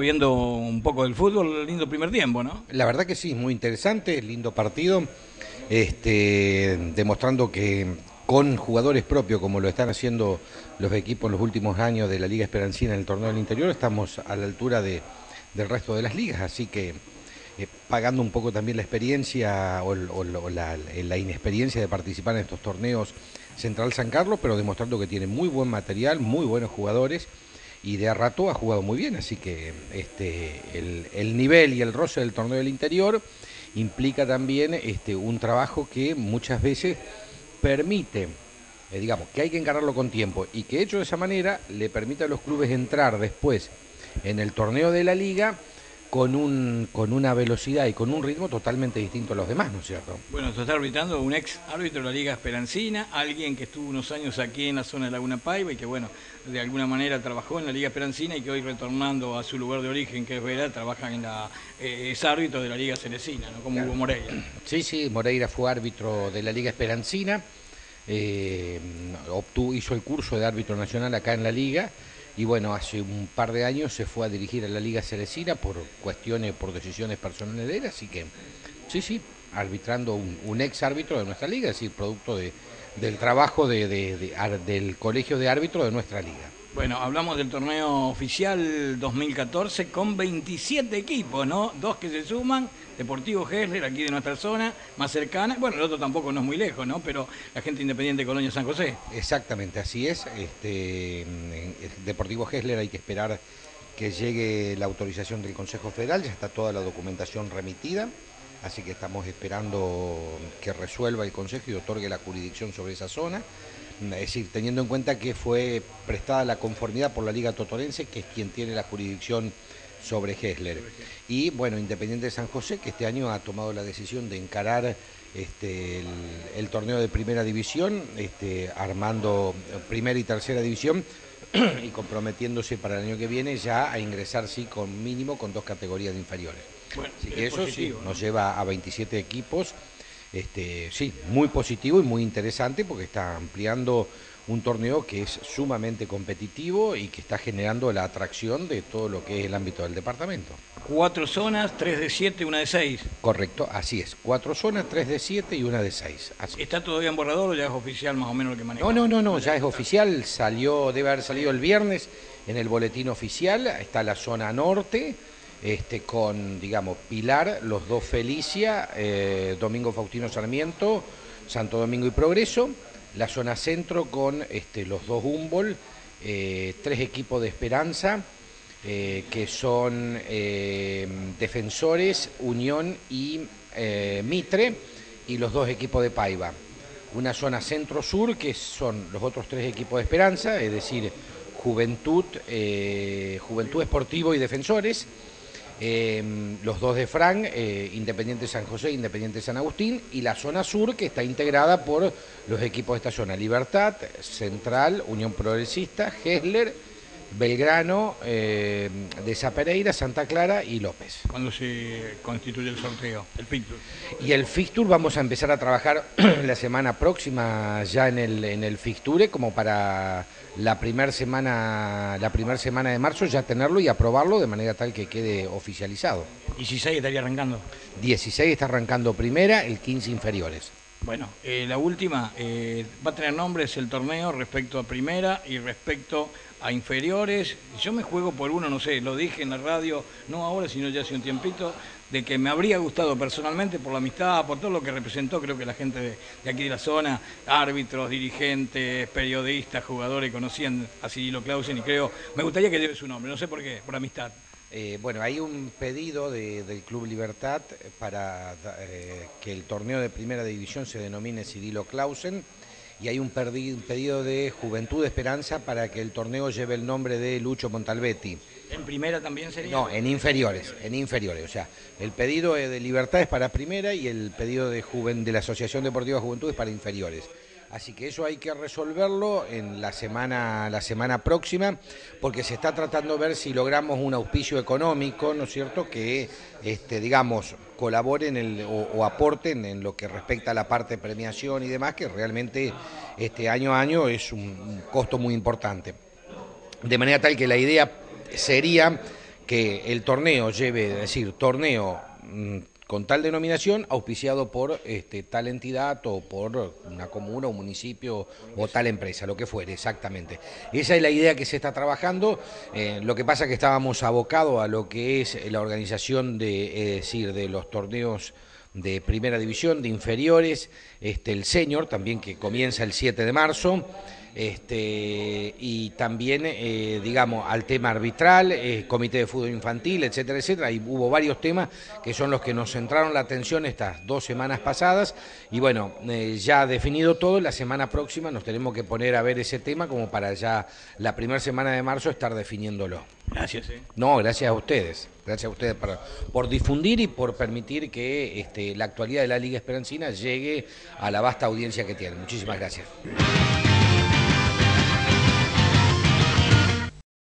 viendo un poco del fútbol, lindo primer tiempo, ¿no? La verdad que sí, muy interesante, lindo partido, este, demostrando que con jugadores propios, como lo están haciendo los equipos en los últimos años de la Liga Esperancina en el torneo del interior, estamos a la altura de, del resto de las ligas, así que eh, pagando un poco también la experiencia o, la, la, inexperiencia de participar en estos torneos Central San Carlos, pero demostrando que tiene muy buen material, muy buenos jugadores y de a rato ha jugado muy bien, así que este, el, nivel y el roce del torneo del interior implica también este, un trabajo que muchas veces permite, eh, digamos, que hay que encararlo con tiempo y que hecho de esa manera le permite a los clubes entrar después en el torneo de la liga con, un, con una velocidad y con un ritmo totalmente distinto a los demás, ¿no es cierto? Bueno, se está arbitrando un ex árbitro de la Liga Esperancina, alguien que estuvo unos años aquí en la zona de Laguna Paiva y que, bueno, de alguna manera trabajó en la Liga Esperancina y que hoy retornando a su lugar de origen, que es Vera, trabaja en la, eh, es árbitro de la Liga Cerecina, ¿no? Como Hugo Moreira. Sí, sí, Moreira fue árbitro de la Liga Esperancina, eh, obtuvo, hizo el curso de árbitro nacional acá en la Liga y bueno, hace un par de años se fue a dirigir a la Liga Cerecina por cuestiones, por decisiones personales de él, así que sí, sí, arbitrando un, ex árbitro de nuestra liga, es decir, producto de, del trabajo de, del colegio de árbitros de nuestra liga. Bueno, hablamos del torneo oficial 2014 con 27 equipos, ¿no? Dos que se suman, Deportivo Gesler, aquí de nuestra zona, más cercana. Bueno, el otro tampoco no es muy lejos, ¿no? Pero la gente independiente de Colonia San José. Exactamente, así es. Este, Deportivo Gesler hay que esperar que llegue la autorización del Consejo Federal, ya está toda la documentación remitida, así que estamos esperando que resuelva el Consejo y otorgue la jurisdicción sobre esa zona. Es decir, teniendo en cuenta que fue prestada la conformidad por la Liga Totorense, que es quien tiene la jurisdicción sobre Hessler. Y bueno, Independiente de San José, que este año ha tomado la decisión de encarar este, el, torneo de primera división, este, armando primera y tercera división y comprometiéndose para el año que viene ya a ingresar, sí, con mínimo con dos categorías inferiores. Así que eso sí, nos lleva a 27 equipos este, sí, muy positivo y muy interesante porque está ampliando un torneo que es sumamente competitivo y que está generando la atracción de todo lo que es el ámbito del departamento. Cuatro zonas, tres de siete, una de seis. Correcto, así es. Cuatro zonas, tres de siete y una de seis. ¿Está todavía en borrador o ya es oficial más o menos lo que maneja? No, no, no, no, ya es oficial. Salió, debe haber salido el viernes en el boletín oficial. Está la zona norte este, con, digamos, Pilar, los dos Felicia, eh, Domingo Faustino Sarmiento, Santo Domingo y Progreso, la zona centro con este, los dos Humboldt, eh, tres equipos de Esperanza, eh, que son Defensores, Unión y Mitre, y los dos equipos de Paiva. Una zona centro-sur, que son los otros tres equipos de Esperanza, es decir, Juventud, Juventud Esportivo y Defensores, Em, los dos de Frank, eh, Independiente San José, Independiente San Agustín, y la zona sur que está integrada por los equipos de esta zona, Libertad, Central, Unión Progresista, Hessler, Belgrano, eh, de Zapereira, Santa Clara y López. ¿Cuándo se constituye el sorteo, el fixture? Y el fixture vamos a empezar a trabajar la semana próxima ya en el, en el fixture como para la primera semana, la primera semana de marzo ya tenerlo y aprobarlo de manera tal que quede oficializado. ¿16 estaría arrancando? 16 está arrancando primera, el 15 inferiores. Bueno, eh, la última, eh, va a tener nombres el torneo respecto a primera y respecto a inferiores. Yo me juego por uno, no sé, lo dije en la radio, no ahora, sino ya hace un tiempito, de que me habría gustado personalmente por la amistad, por todo lo que representó, creo que la gente de, aquí de la zona, árbitros, dirigentes, periodistas, jugadores, conocían a Cirilo Clausen y creo, me gustaría que lleve su nombre, no sé por qué, por amistad. Eh, bueno, hay un pedido del Club Libertad para eh, que el torneo de primera división se denomine Cirilo Clausen y hay un, pedido de Juventud Esperanza para que el torneo lleve el nombre de Lucho Montalbetti. ¿En primera también sería? No, en inferiores, en inferiores. O sea, el pedido de Libertad es para primera y el pedido de, de la Asociación Deportiva Juventud es para inferiores. Así que eso hay que resolverlo en la semana, la semana próxima, porque se está tratando de ver si logramos un auspicio económico, ¿no es cierto?, que, este, digamos, colaboren o, aporten en lo que respecta a la parte de premiación y demás, que realmente este año a año es un costo muy importante. De manera tal que la idea sería que el torneo lleve, es decir, torneo mm, con tal denominación, auspiciado por este, tal entidad o por una comuna, un municipio o tal empresa, lo que fuere, exactamente. Esa es la idea que se está trabajando. Eh, lo que pasa es que estábamos abocados a lo que es la organización de, decir, de los torneos de primera división, de inferiores, este, el senior también que comienza el 7 de marzo este, y también, eh, digamos, al tema arbitral, eh, comité de fútbol infantil, etcétera, etcétera. Y hubo varios temas que son los que nos centraron la atención estas dos semanas pasadas. Y bueno, eh, ya definido todo, la semana próxima nos tenemos que poner a ver ese tema como para ya la primera semana de marzo estar definiéndolo. Gracias. No, gracias a ustedes. Gracias a ustedes por difundir y por permitir que este, la actualidad de la Liga Esperancina llegue a la vasta audiencia que tiene. Muchísimas gracias.